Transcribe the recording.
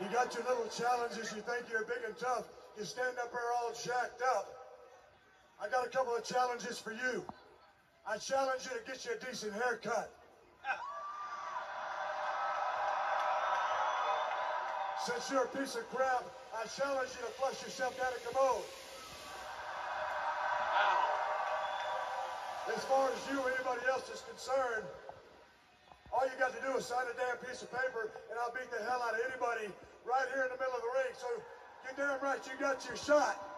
You got your little challenges. You think you're big and tough. You stand up there all jacked up. I got a couple of challenges for you. I challenge you to get you a decent haircut. Since you're a piece of crap, I challenge you to flush yourself down a commode. As far as you or anybody else is concerned, is sign a damn piece of paper, and I'll beat the hell out of anybody right here in the middle of the ring. So you're damn right you got your shot.